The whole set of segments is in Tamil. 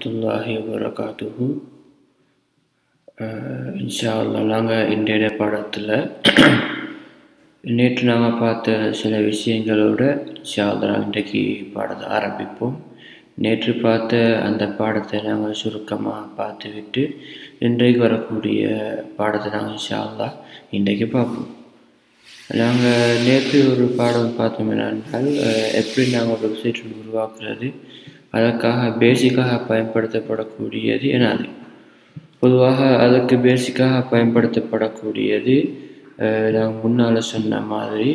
வரமத்துல்லாஹி வரகாத்துஹு இன்ஷா அல்லா நாங்கள் இன்றைய பாடத்தில் நேற்று நாங்கள் பார்த்த சில விஷயங்களோட இன்ஷா அல்லா இன்றைக்கு பாடத்தை ஆரம்பிப்போம் நேற்று பார்த்த அந்த பாடத்தை நாங்கள் சுருக்கமாக பார்த்துவிட்டு இன்றைக்கு வரக்கூடிய பாடத்தை நாங்கள் இன்ஷா அல்லா இன்றைக்கு பார்ப்போம் நாங்கள் நேற்று ஒரு பாடம் பார்த்தோம் என்னென்றால் எப்படி நாங்கள் ஒரு வெப்சைட் உருவாக்குறது அதற்காக பேசிக்காக பயன்படுத்தப்படக்கூடியது என்னது? பொதுவாக அதுக்கு பேசிக்காக பயன்படுத்தப்படக்கூடியது நான் முன்னால் சொன்ன மாதிரி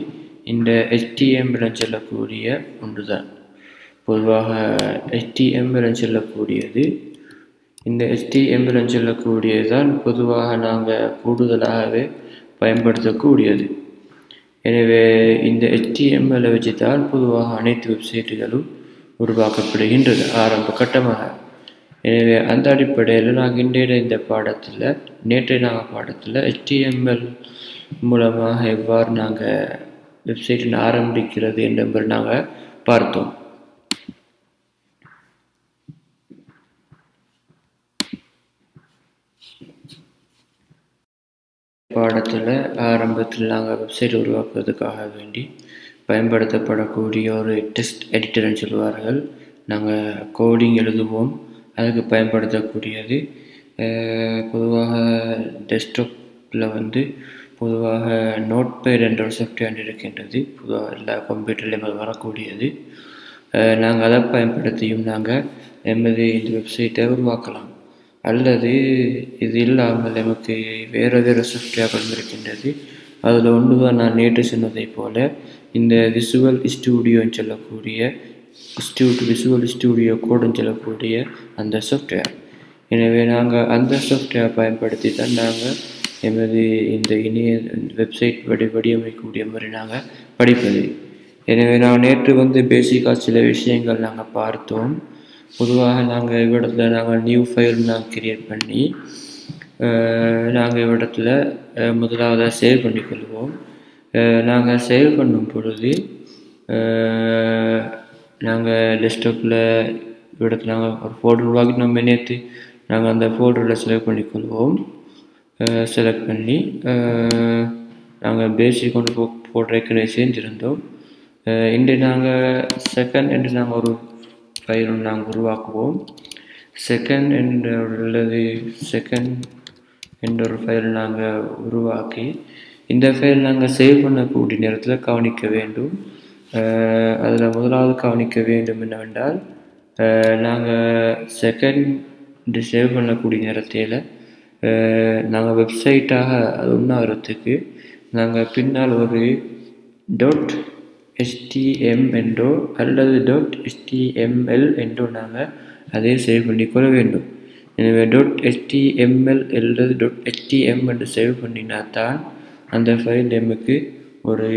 இந்த HTML சொல்லக்கூடிய ஒன்று தான் பொதுவாக HTML சொல்லக்கூடியது இந்த HTML சொல்லக்கூடியது தான் பொதுவாக நாங்கள் கூடுதலாகவே பயன்படுத்தக்கூடியது. எனவே இந்த HTML வச்சு தான் பொதுவாக அனைத்து வெப்சைட்டுகளும் உருவாக்கப்படுகின்றது. ஆரம்ப கட்டமாக. எனவே அந்த அடிப்படையில் நாங்கள் இன்றைய இந்த பாடத்தில் நேற்றைய நாங்கள் பாடத்தில் ஹெச்டிஎம்எல் மூலமாக எவ்வாறு நாங்கள் வெப்சைட்டில் ஆரம்பிக்கிறது என்பதை நாங்கள் பார்த்தோம். பாடத்தில் ஆரம்பத்தில் நாங்கள் வெப்சைட் உருவாக்குவதற்காக வேண்டி பயன்படுத்தப்படக்கூடிய ஒரு டெஸ்ட் எடிட்டர்னு சொல்லுவார்கள். நாங்கள் கோடிங் எழுதுவோம். அதுக்கு பயன்படுத்தக்கூடியது. பொதுவாக டெஸ்க்டாப்பில் வந்து பொதுவாக நோட் பேட் என்ற ஒரு சாஃப்ட்வேர் இருக்கின்றது. பொதுவாக எல்லா கம்ப்யூட்டர்லேயும் வரக்கூடியது. நாங்கள் அதை பயன்படுத்தியும் நாங்கள் எமது இந்த வெப்சைட்டை உருவாக்கலாம். அல்லது இது இல்லாமல் நமக்கு வேறு வேறு சாஃப்ட்வேர்கள் இருக்கின்றது. அதில் ஒன்று தான் நான் நேற்று சொன்னதை போல் இந்த விசுவல் ஸ்டூடியோன்னு சொல்லக்கூடிய ஸ்டூட் விசுவல் ஸ்டூடியோ கோடுன்னு சொல்லக்கூடிய அந்த சாஃப்ட்வேர் எனவே நாங்கள் அந்த சாஃப்ட்வேர் பயன்படுத்தி தான் நாங்கள் எமது இந்த இணைய வெப்சைட் வடி வடிவமைக்கக்கூடிய மாதிரி நாங்கள் படிப்பது. எனவே நான் நேற்று வந்து பேசிக்காக சில விஷயங்கள் நாங்கள் பார்த்தோம். பொதுவாக நாங்கள் இவ்விடத்தில் நாங்கள் நியூ ஃபைல் நாங்கள் கிரியேட் பண்ணி நாங்கள் இவ்விடத்தில் முதலாவதாக சேவ் பண்ணிக்கொள்வோம். நாங்கள் சேவ் பண்ணும் பொழுது நாங்கள் டெஸ்க்டாப்பில் இடத்துல நாங்கள் ஒரு ஃபோல்டர் உருவாக்கி நம்ம நேற்று நாங்கள் அந்த ஃபோல்டரில் செலக்ட் பண்ணிக்கொள்வோம் செலக்ட் பண்ணி நாங்கள் பேசிக் கொண்டு போ ஃபோல்டர் ஏற்கனவே செஞ்சுருந்தோம். இன்று நாங்கள் செகண்ட் என்று நாங்கள் ஒரு ஃபைல் நாங்கள் உருவாக்குவோம். செகண்ட் என்ற அல்லது செகண்ட் என்ற ஒரு ஃபைல் நாங்கள் உருவாக்கி இந்த ஃபைல் நாங்கள் சேவ் பண்ணக்கூடிய நேரத்தில் கவனிக்க வேண்டும். அதில் முதலாவது கவனிக்க வேண்டும் என்னவென்றால் நாங்கள் செகண்ட் சேவ் பண்ணக்கூடிய நேரத்தில் நாங்கள் வெப்சைட்டாக அது உண்ணாகிறதுக்கு நாங்கள் பின்னால் ஒரு டாட் எஸ்டிஎம் என்றோ அல்லது டாட் எஸ்டிஎம்எல் என்றோ நாங்கள் அதை சேவ் பண்ணிக்கொள்ள வேண்டும். எனவே டாட் எஸ்டிஎம்எல் அல்லது டாட் ஹெச்டிஎம் என்று சேவ் பண்ணினா தான் அந்த ஃபைல் நமக்கு ஒரு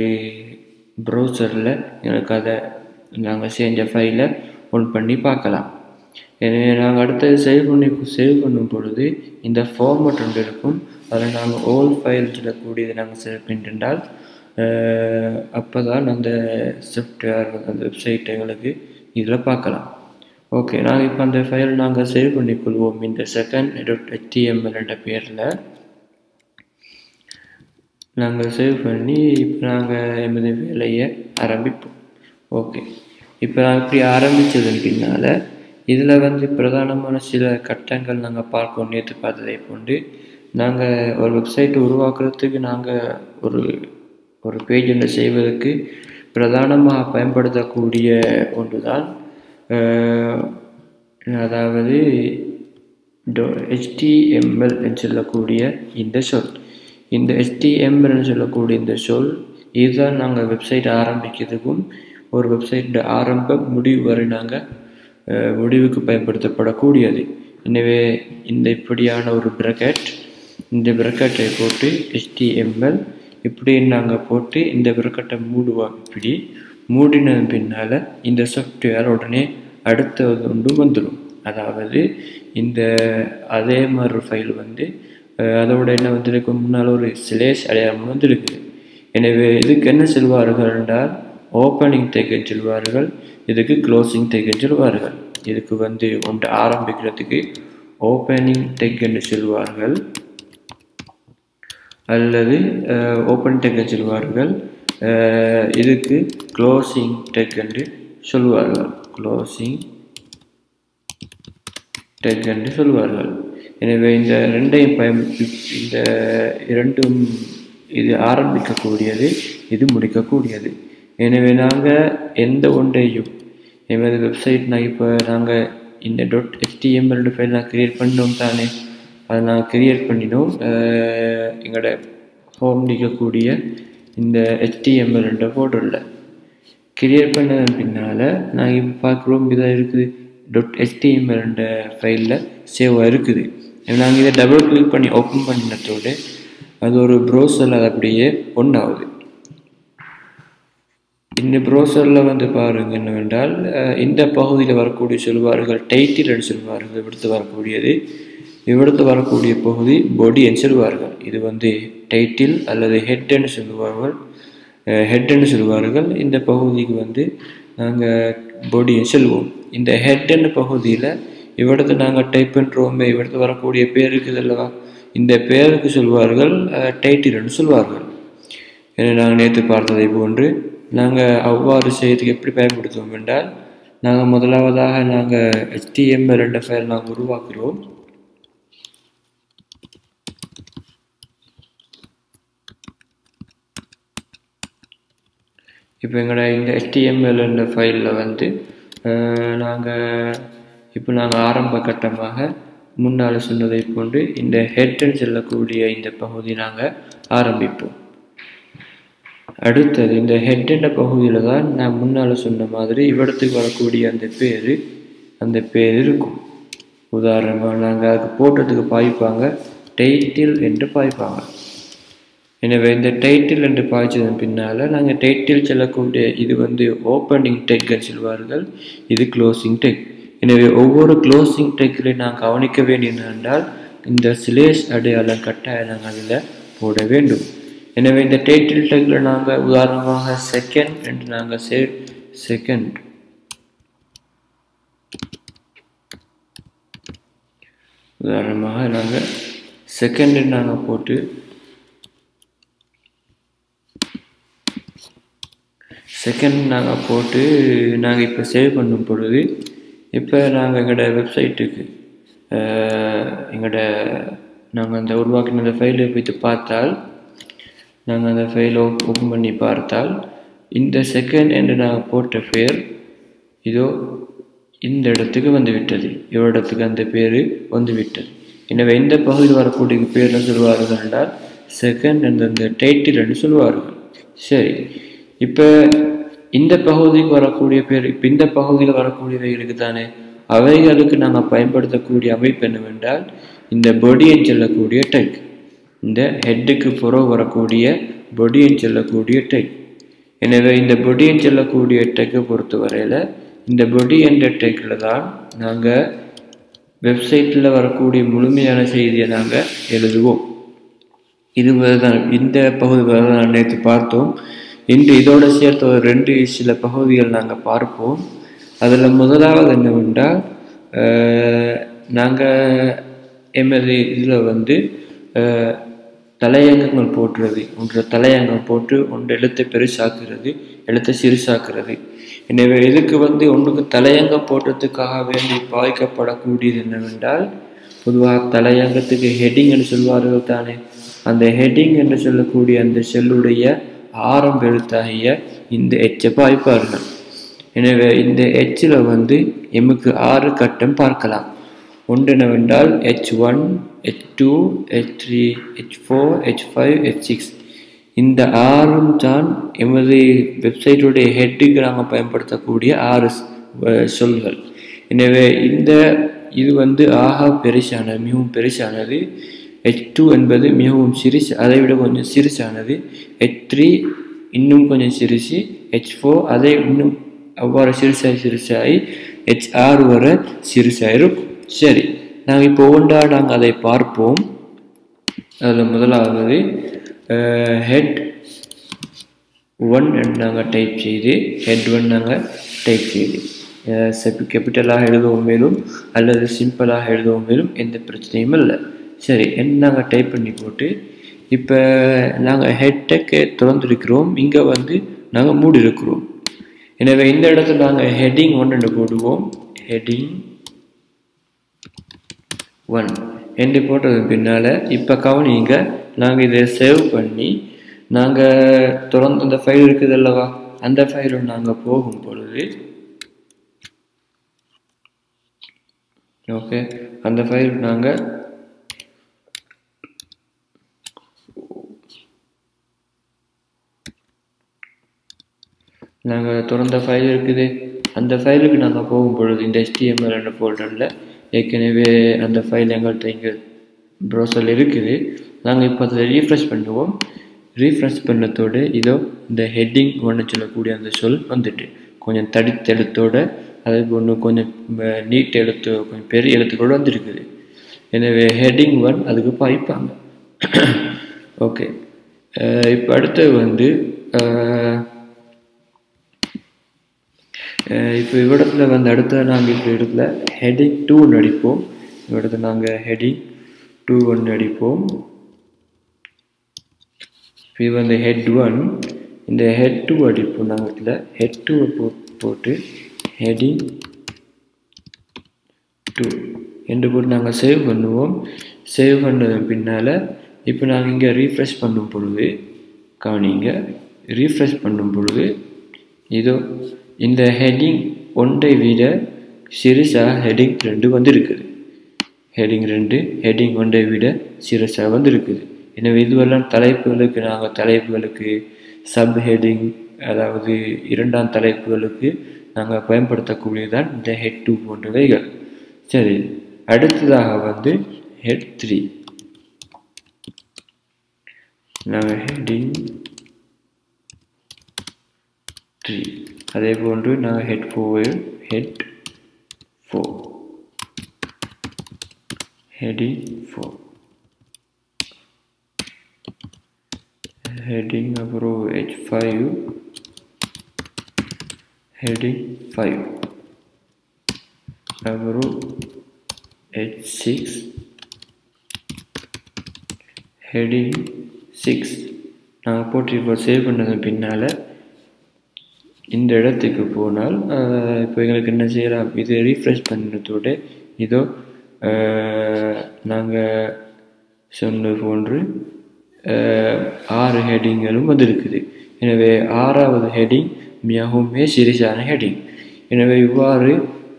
ப்ரௌசரில் எனக்கு அதை நாங்கள் செஞ்ச ஃபைலை ஓன் பண்ணி பார்க்கலாம். எனவே நாங்கள் அடுத்தது சேவ் பண்ணி சேவ் பண்ணும் பொழுது இந்த ஃபார்மட் ஒன்று இருக்கும். அதில் நாங்கள் ஓல் ஃபைல் சொல்லக்கூடியதை நாங்கள் சேவ் பண்ணிட்டால் அப்போ தான் அந்த சாஃப்ட்வேர் அந்த வெப்சைட் எங்களுக்கு இதில் பார்க்கலாம். ஓகே நாங்கள் இப்போ அந்த ஃபைல் நாங்கள் சேவ் பண்ணிக்கொள்வோம். இந்த செகண்ட் டாட் ஹெச்டிஎம்எல் என்ற பேரில் நாங்கள் சேவ் பண்ணி இப்போ நாங்கள் எமது வேலையை ஆரம்பிப்போம். ஓகே இப்போ நான் இப்படி ஆரம்பித்ததன் இதில் வந்து பிரதானமான சில கட்டங்கள் நாங்கள் பார்க்கணும் நேற்று பார்த்ததை போண்டு நாங்கள் ஒரு வெப்சைட் உருவாக்குறதுக்கு நாங்கள் ஒரு ஒரு பேஜ் ஒன்று செய்வதற்கு பிரதானமாக பயன்படுத்தக்கூடிய ஒன்று தான் அதாவது டோ ஹெச்டிஎம்எல் என்று சொல்லக்கூடிய இந்த சொல். இந்த ஹெச்டிஎம்னு சொல்லக்கூடிய இந்த சொல் இதுதான் நாங்கள் வெப்சைட் ஆரம்பிக்கிறதுக்கும் ஒரு வெப்சைட் ஆரம்ப முடிவு வரை நாங்கள் முடிவுக்கு பயன்படுத்தப்படக்கூடியது. எனவே இந்த இப்படியான ஒரு பிரக்கெட் இந்த பிரக்கெட்டை போட்டு ஹெச்டிஎம்எல் இப்படி நாங்கள் போட்டு இந்த பிரக்கெட்டை மூடுவோம் இப்படி மூடின பின்னால் இந்த சாஃப்ட்வேர் உடனே அடுத்த ஒன்று வந்துடும் அதாவது இந்த அதே மாதிரி ஃபைல் வந்து அதோட என்ன வந்திருக்கு முன்னால் ஒரு சிலேஸ் அடையாளம் வந்துருக்குது எனவே இதுக்கு என்ன சொல்வார்கள் என்றால் ஓப்பனிங் தைக்க சொல்வார்கள் இதுக்கு க்ளோசிங் தைக்க சொல்வார்கள். இதுக்கு வந்து ஒன்று ஆரம்பிக்கிறதுக்கு ஓப்பனிங் டெக் என்று சொல்வார்கள். அல்லது ஓப்பன் டெக் சொல்வார்கள். இதுக்கு க்ளோசிங் டெக் என்று சொல்வார்கள். க்ளோசிங் டெக் என்று சொல்வார்கள். எனவே இந்த ரெண்டையும் பயன் இந்த இரண்டும் இது ஆரம்பிக்கக்கூடியது இது முடிக்கக்கூடியது. எனவே நாங்கள் எந்த ஒன்றையும் எமது வெப்சைட் நான் இப்போ நாங்கள் இந்த டாட் ரெண்டு ஃபைல் நான் கிரியேட் பண்ணோம் தானே அதை நாங்கள் கிரியேட் பண்ணினோம். எங்களோட ஹோம் நிற்கக்கூடிய இந்த HTML என்ற ஃபோல்டரில் கிரியேட் பண்ணதன் பின்னால் நாங்கள் இப்போ பார்க்குறோம் இதாக இருக்குது. டாட் HTML ரெண்டு ஃபைலில் சேவாக இருக்குது. நாங்கள் இதை டபுள் கிளிக் பண்ணி ஓப்பன் பண்ணினத்தோடு அது ஒரு ப்ரௌசரில் அது அப்படியே ஒன்றாகுது இந்த ப்ரௌசரில் வந்து பாருங்க என்னவென்றால் இந்த பகுதியில் வரக்கூடிய சொல்வார்கள் டைட்டில் என்று சொல்வார்கள் இவிடுத்து வரக்கூடியது இவிடுத்து வரக்கூடிய பகுதி பொடி என்று சொல்வார்கள். இது வந்து டைட்டில் அல்லது ஹெட் என்று சொல்லுவார்கள். ஹெட் என்று சொல்வார்கள். இந்த பகுதிக்கு வந்து நாங்கள் பொடின்னு சொல்லுவோம் இந்த ஹெட் பகுதியில் இவிடத்து நாங்கள் டைப் பண்ணுறோமே இவிடத்து வரக்கூடிய பேர் இருக்குது அல்லவா இந்த பேருக்கு சொல்வார்கள் டைட்டில்னு சொல்வார்கள். என நாங்கள் நேற்று பார்த்ததை போன்று நாங்கள் அவ்வாறு செய்யறதுக்கு எப்படி பயன்படுத்துவோம் என்றால் நாங்கள் முதலாவதாக நாங்கள் HTML என்ற ஃபைல் நாங்கள் உருவாக்குகிறோம். இப்போ எங்களோட இந்த ஹெச்டிஎம்எல் என்ற ஃபைலில் வந்து நாங்கள் இப்போ நாங்கள் ஆரம்ப கட்டமாக முன்னால் சொன்னதை போன்று இந்த ஹெட்ன்னு செல்லக்கூடிய இந்த பகுதி நாங்கள் ஆரம்பிப்போம். அடுத்தது இந்த ஹெட்டண்ட பகுதியில் தான் நான் முன்னால் சொன்ன மாதிரி இவ்விடத்துக்கு வரக்கூடிய அந்த பேர் அந்த பேர் இருக்கும். உதாரணமாக நாங்கள் அதுக்கு போட்டதுக்கு பாய்ப்பாங்க டைட்டில் என்று பாய்ப்பாங்க. எனவே இந்த டைட்டில் என்று பாய்ச்சதன் பின்னால் நாங்கள் டைட்டில் செல்லக்கூடிய இது வந்து ஓப்பனிங் டெக்னு சொல்வார்கள் இது க்ளோசிங் டெக். எனவே ஒவ்வொரு க்ளோசிங் டெக்கில் நான் கவனிக்க வேண்டியது என்றால் இந்த ஸ்லேஷ் அடையாளம் கட்டாயம் நாங்கள் அதில் போட வேண்டும். எனவே இந்த டைட்டில் டெக்கில் நாங்கள் உதாரணமாக செகண்ட் என்று நாங்கள் சே செகண்ட் உதாரணமாக நாங்கள் செகண்ட் நாங்கள் போட்டு செகண்ட் நாங்கள் போட்டு நாங்கள் இப்போ சேவ் பண்ணும் பொழுது இப்போ நாங்கள் எங்களோட வெப்சைட்டுக்கு எங்களோட நாங்கள் அந்த உருவாக்கின அந்த ஃபைலை போய்த்து பார்த்தால் நாங்கள் அந்த ஃபைலை ஓப்பன் பண்ணி பார்த்தால் இந்த செகண்ட் என்று நாங்கள் போட்ட பேர் இதோ இந்த இடத்துக்கு வந்து விட்டது இவ்விடத்துக்கு அந்த பேர் வந்து விட்டது எனவே இந்த பகுதியில் வரக்கூடிய பேர்னு சொல்வார்கள் என்றால் செகண்ட் என்ற அந்த டைட்டில் என்று சொல்வார்கள். சரி இப்போ இந்த பகுதிக்கு வரக்கூடிய பேர் இப்போ இந்த பகுதியில் வரக்கூடியவைகளுக்கு தானே அவைகளுக்கு நாங்கள் பயன்படுத்தக்கூடிய அமைப்பு என்னவென்றால் இந்த பொடியன் செல்லக்கூடிய டெக் இந்த ஹெட்டுக்கு புறம் வரக்கூடிய பொடியன் செல்லக்கூடிய டெக் எனவே இந்த பொடியன் செல்லக்கூடிய டெக்கை பொறுத்தவரையில் இந்த பொடி என்ற டெக்கில் தான் நாங்கள் வெப்சைட்டில் வரக்கூடிய முழுமையான செய்தியை நாங்கள் எழுதுவோம். இது தான் இந்த பகுதி தான் நேற்று பார்த்தோம். இன்று இதோடு சேர்த்து ஒரு ரெண்டு சில பகுதிகள் நாங்கள் பார்ப்போம். அதில் முதலாவது என்னவென்றால் நாங்கள் எமது இதில் வந்து தலையங்கங்கள் போட்டுறது ஒன்று தலையங்கம் போட்டு ஒன்று எழுத்தை பெருசாக்குறது எழுத்தை சிறுசாக்குறது எனவே இதுக்கு வந்து ஒன்றுக்கு தலையங்கம் போட்டதுக்காக வேண்டி பாய்க்கப்படக்கூடியது என்னவென்றால் பொதுவாக தலையங்கத்துக்கு ஹெட்டிங் என்று சொல்வார்கள் தானே. அந்த ஹெட்டிங் என்று சொல்லக்கூடிய அந்த செல்லுடைய ஆரம்ப எழுத்தாகிய இந்த எச்சை பாய்ப்பார்கள் எனவே இந்த எச்சில் வந்து எமக்கு ஆறு கட்டம் பார்க்கலாம். ஒன்று என்னவென்றால் H one H two H three H four H five H six இந்த ஆறும் தான் எமது வெப்சைட்டுடைய ஹெட்டுக்கு நாங்கள் பயன்படுத்தக்கூடிய ஆறு சொல்கள். எனவே இந்த இது வந்து ஆஹா பெருசானது மிகவும் பெருசானது. ஹெச் டூ என்பது மிகவும் சிறிசு அதை விட கொஞ்சம் சிறிசானது. ஹெச் த்ரீ இன்னும் கொஞ்சம் சிறிசு. ஹெச் ஃபோர் அதை இன்னும் அவ்வாறு சிறுசாகி சிறுசாகி ஹெச் ஆறு வரை சிறுசாக சரி நாங்கள் இப்போ ஒன்றா நாங்கள் அதை பார்ப்போம். அதில் முதலாவது ஹெட் ஒன் நாங்கள் டைப் செய்து ஹெட் ஒன் நாங்கள் டைப் செய்து. கேபிட்டலாக எழுதவும் மேலும் அல்லது சிம்பிளாக எழுதவும் மேலும் எந்த பிரச்சனையும் இல்லை. சரி என்ன நாங்கள் டைப் பண்ணி போட்டு இப்போ நாங்கள் ஹெட்டை திறந்துருக்கிறோம். இங்கே வந்து நாங்கள் மூடி இருக்கிறோம். எனவே இந்த இடத்துல நாங்கள் ஹெட்டிங் ஒன்று போடுவோம். ஹெட்டிங் ஒன் என்று போட்டது பின்னால் இப்போ கவனிங்க நாங்கள் இதை சேவ் பண்ணி நாங்கள் திறந்து அந்த ஃபைல் இருக்குது அல்லவா? அந்த ஃபைலில் நாங்கள் போகும் பொழுது ஓகே அந்த ஃபைல் நாங்கள் நாங்கள் திறந்த ஃபைல் இருக்குது. அந்த ஃபைலுக்கு நாங்கள் போகும் பொழுது இந்த ஹெச்டிஎம்எல் என்ற ஃபோல்டரில் ஏற்கனவே அந்த ஃபைல் எங்கள்கிட்ட இங்கே ப்ரௌசரில் இருக்குது. நாங்கள் இப்போ அதில் ரீஃப்ரெஷ் பண்ணுவோம். ரீஃப்ரெஷ் பண்ணத்தோடு இதோ இந்த ஹெட்டிங் ஒன்று சொல்லக்கூடிய அந்த சொல் வந்துட்டு. கொஞ்சம் தடித்த எழுத்தோட அது ஒன்று கொஞ்சம் நீட் எழுத்து கொஞ்சம் பெரிய எழுத்துக்கூட வந்துருக்குது. எனவே ஹெட்டிங் ஒன் அதுக்கு பாய்ப்பாங்க. ஓகே இப்போ அடுத்து வந்து இப்போ இவ்விடத்தில் வந்து அடுத்த நாங்கள் இப்போ இடத்துல ஹெட்டிங் டூ ஒன்று அடிப்போம். இவ்விடத்தில் நாங்கள் ஹெட்டிங் டூ ஒன்று அடிப்போம். இது வந்து ஹெட் ஒன் இந்த ஹெட் டூ அடிப்போம் நாங்கள் இதில். ஹெட் டூவை போ போட்டு ஹெட்டிங் டூ என்று போட்டு நாங்கள் சேவ் பண்ணுவோம். சேவ் பண்ணது பின்னால் இப்போ நாங்கள் இங்கே ரீஃப்ரெஷ் பண்ணும் பொழுது கவனிங்க ரீஃப்ரெஷ் பண்ணும் பொழுது இதோ இந்த ஹெட்டிங் ஒன்றை விட சிறுசாக ஹெட்டிங் ரெண்டு வந்திருக்குது. ஹெட்டிங் ரெண்டு ஹெட்டிங் ஒன்றை விட சிறுசாக வந்திருக்குது. எனவே இதுவெல்லாம் தலைப்புகளுக்கு நாங்கள் தலைப்புகளுக்கு சப் ஹெட்டிங் அதாவது இரண்டாம் தலைப்புகளுக்கு நாங்கள் பயன்படுத்தக்கூடியதான் இந்த ஹெட் டூ போன்றவைகள். சரி அடுத்ததாக வந்து ஹெட் த்ரீ நாங்கள் ஹெட்டிங் த்ரீ அதே போன்று நாங்கள் head four head four heading four heading அப்புறம் ஹெச் ஃபைவ் heading ஃபைவ் அப்புறம் ஹெச் சிக்ஸ் heading சிக்ஸ் நாங்கள் போட்டு இப்போ சேவ் பண்ணது பின்னால் இந்த இடத்துக்கு போனால் இப்போ எங்களுக்கு என்ன செய்யலாம்? இது ரீஃப்ரெஷ் பண்ணுறதோட இதோ நாங்கள் சொன்ன போன்று ஆறு ஹெட்டிங்களும் வந்திருக்குது. எனவே ஆறாவது ஹெட்டிங் மிகவும் சீரியஸான ஹெட்டிங். எனவே இவ்வாறு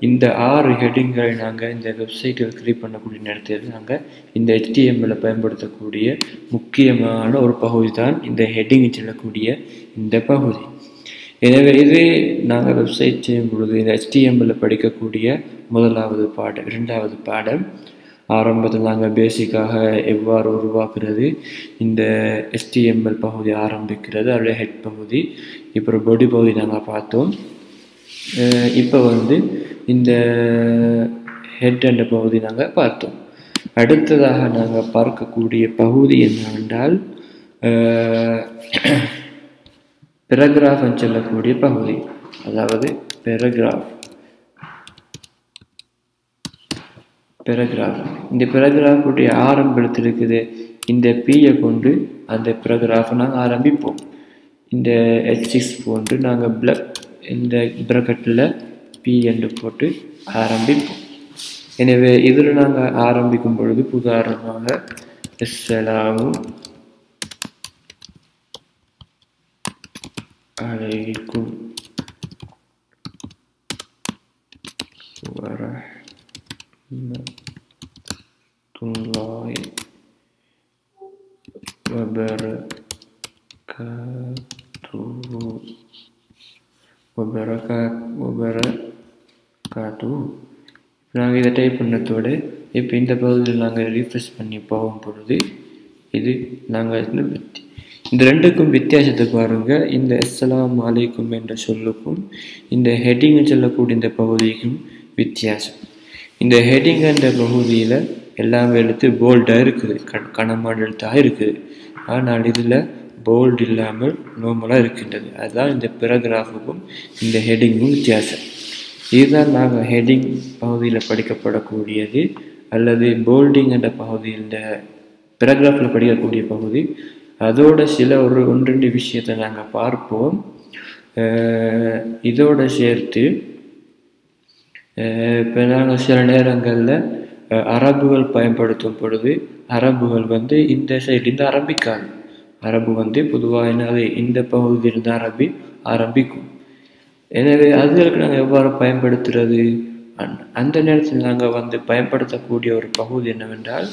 இந்த ஆறு ஹெட்டிங்களை நாங்கள் இந்த வெப்சைட்டில் கிரியேட் பண்ணக்கூடிய நேரத்தில் நாங்கள் இந்த ஹெச்டிஎம்எல்ல பயன்படுத்தக்கூடிய முக்கியமான ஒரு பகுதி தான் இந்த ஹெட்டிங் சொல்லக்கூடிய இந்த பகுதி. எனவே இது நாங்கள் வெப்சைட் செய்யும் பொழுது இந்த ஹெச்டிஎம்எல்ல படிக்கக்கூடிய முதலாவது பாடம் இரண்டாவது பாடம். ஆரம்பத்தில் நாங்கள் பேசிக்காக எவ்வாறு உருவாக்குறது இந்த ஹெச்டிஎம்எல் பகுதி ஆரம்பிக்கிறது அதோடைய ஹெட் பகுதி இப்போ பொடி பகுதி நாங்கள் பார்த்தோம். இப்போ வந்து இந்த ஹெட் என்ற பகுதி நாங்கள் பார்த்தோம். அடுத்ததாக நாங்கள் பார்க்கக்கூடிய பகுதி என்னவென்றால் பெரகிராஃப் சொல்லக்கூடிய பகுதி. அதாவது பெரகிராஃப் பெரகிராஃப் இந்த பெரகிராஃபுடைய ஆரம்பத்தில் இருக்குது இந்த பியை கொண்டு அந்த பெரகிராஃபை நாங்கள் ஆரம்பிப்போம். இந்த ஹெச் சிக்ஸ் போன்று நாங்கள் பிளக் இந்த பிரகட்டில் பி என்று போட்டு ஆரம்பிப்போம். எனவே இதில் நாங்கள் ஆரம்பிக்கும் பொழுது உதாரணமாக அஸ்ஸலாமு அலைக்கும் வரஹ்மத்துல்லாஹி வபரகாத்துஹு வபரகாத் வபரகாத்துஹு நாங்கள் இதை டைப் பண்ணதோடு இப்போ இந்த பகுதியில் நாங்கள் ரீஃப்ரெஷ் பண்ணி போகும் பொழுது இது நாங்கள் இந்த ரெண்டுக்கும் வித்தியாசத்தை பாருங்கள் இந்த அஸ்லாம் அலைக்கும் என்ற சொல்லுக்கும் இந்த ஹெட்டிங் சொல்லக்கூடிய இந்த பகுதிக்கும் வித்தியாசம். இந்த ஹெட்டிங் என்ற பகுதியில் எல்லாம் எழுத்து போல்டாக இருக்குது. கண் கனமான எழுத்தாக இருக்குது. ஆனால் இதில் போல்டு இல்லாமல் நார்மலாக இருக்கின்றது. அதுதான் இந்த பிரகிராஃபுக்கும் இந்த ஹெட்டிங்கும் வித்தியாசம். இதுதான் நாங்கள் ஹெட்டிங் பகுதியில் படிக்கப்படக்கூடியது அல்லது போல்டிங் என்ற பகுதியில் இந்த பேராகிராஃபில் படிக்கக்கூடிய பகுதி அதோட சில ஒரு ஒன்று ரெண்டு விஷயத்தை நாங்கள் பார்ப்போம். அஹ் இதோட சேர்த்து இப்போ நாங்கள் சில நேரங்களில் அரபுகள் பயன்படுத்தும் பொழுது அரபுகள் வந்து இந்த சைட்லேருந்து ஆரம்பிக்காது. அரபு வந்து பொதுவாக என்னது இந்த பகுதியிலிருந்து அரபி ஆரம்பிக்கும். எனவே அதுகளுக்கு நாங்கள் எவ்வாறு பயன்படுத்துறது? அந்- அந்த நேரத்தில் நாங்கள் வந்து பயன்படுத்தக்கூடிய ஒரு பகுதி என்னவென்றால்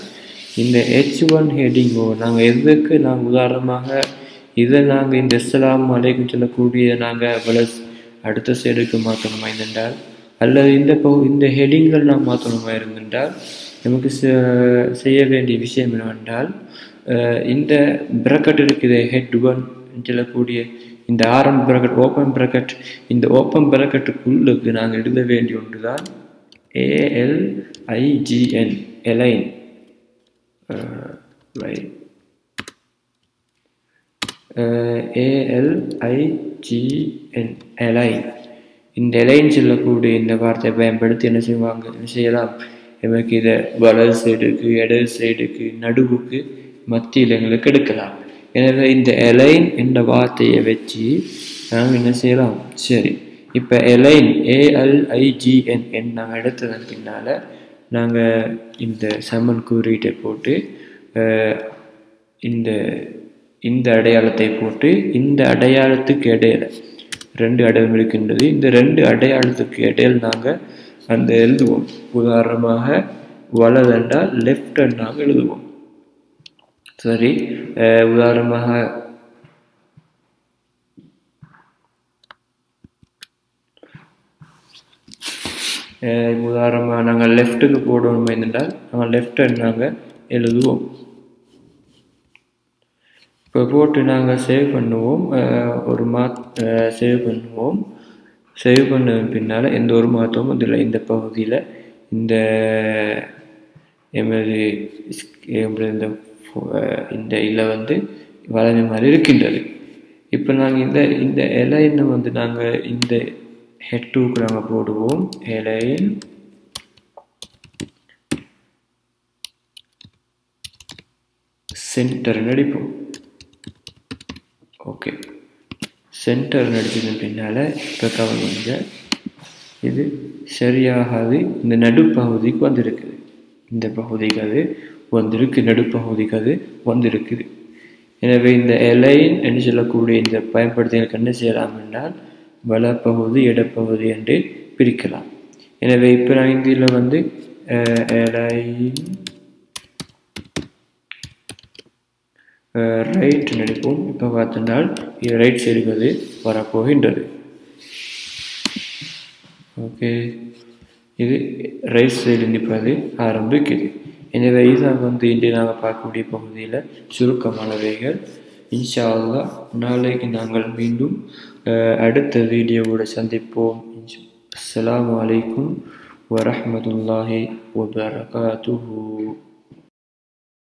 இந்த ஹெச் ஒன் ஹெட்டிங்கோ நாங்கள் எதுக்கு நாங்கள் உதாரணமாக இதை நாங்கள் இந்த இஸ்லாம் அலைக்கும் சொல்லக்கூடிய நாங்கள் ப்ளஸ் அடுத்த சைடுக்கு மாற்றணுமா இருந்தால் அல்லது இந்த பகு இந்த ஹெட்டிங்கள் நாம் மாற்றணுமா இருந்தென்றால் நமக்கு செ- செய்ய வேண்டிய விஷயம் என்னவென்றால் இந்த பிரக்கெட் இருக்குது ஹெட் ஒன் சொல்லக்கூடிய இந்த ஆரம் பிரக்கெட் ஓப்பன் பிரக்கெட் இந்த ஓப்பன் பிரக்கெட்டுக்குள்ளுக்கு நாங்கள் எழுத வேண்டிய ஒன்று தான் A L I G N align right A L I G N align இந்த எலைன் சொல்லக்கூடிய இந்த வார்த்தையை பயன்படுத்தி என்ன செய்வாங்க? என்ன செய்யலாம்? எமக்கு இதை வலது சைடுக்கு இடது சைடுக்கு நடுவுக்கு மத்தியில் எங்களுக்கு எடுக்கலாம். எனவே இந்த எலைன் என்ற வார்த்தையை வச்சு நாங்கள் என்ன செய்யலாம்? சரி. இப்போ எலைன் ஏஎல்ஐஜிஎன் என் நாங்கள் எடுத்ததன் பின்னால் நாங்கள் இந்த சமன் குறியீட்டை போட்டு இந்த இந்த அடையாளத்தை போட்டு இந்த அடையாளத்துக்கு இடையில ரெண்டு அடையாளம் இருக்கின்றது. இந்த ரெண்டு அடையாளத்துக்கு இடையில் நாங்கள் அந்த எழுதுவோம். உதாரணமாக வலதண்டா லெஃப்ட் நாங்கள் எழுதுவோம். சரி உதாரணமாக உதாரணமாக நாங்கள் லெஃப்ட்டுக்கு போடணும் என்றால் நாங்கள் லெஃப்ட் நாங்கள் எழுதுவோம் இப்போ போட்டு நாங்கள் சேவ் பண்ணுவோம். ஒரு மா சேவ் பண்ணுவோம் சேவ் பண்ண பின்னால் எந்த ஒரு மாற்றமும் இதில் இந்த பகுதியில் இந்த எமது இந்த இந்த இலை வந்து வளைஞ்ச மாதிரி இருக்கின்றது இப்போ நாங்கள் இந்த இந்த இலையினை வந்து நாங்கள் இந்த ஹெட் டூக்கு நாங்கள் போடுவோம். இலையின் சென்டர் நடிப்போம் ஓகே சென்டர் நடிச்சதன் பின்னால் இப்போ கவனிங்க இது சரியாகாது. இந்த நடுப்பகுதிக்கு வந்திருக்குது இந்த பகுதிக்கு அது வந்திருக்கு. நடுப்பகுதிக்கு அது வந்திருக்குது. எனவே இந்த எலைன் என்று சொல்லக்கூடிய இந்த பயன்படுத்திகளுக்கு என்ன செய்யலாம் என்றால் வலப்பகுதி இடப்பகுதி என்று பிரிக்கலாம். எனவே இப்போ ஐந்தில் வந்து ரைட் நடிப்போம் இப்போ பார்த்தனால் இது ரைட் சைடுக்கு வரப்போகின்றது. ஓகே. இது ரைட் சைடு நிற்பது ஆரம்பிக்குது. எனவே இதுதான் வந்து இன்று நாங்கள் பார்க்கக்கூடிய பகுதியில் சுருக்கமானவைகள் இன்ஷா அல்லா நாளைக்கு நாங்கள் மீண்டும் அடுத்த வீடியோவோட சந்திப்போம். அஸ்ஸலாமு அலைக்கும் வரமத்துல்லாஹி வபரகாத்துஹு.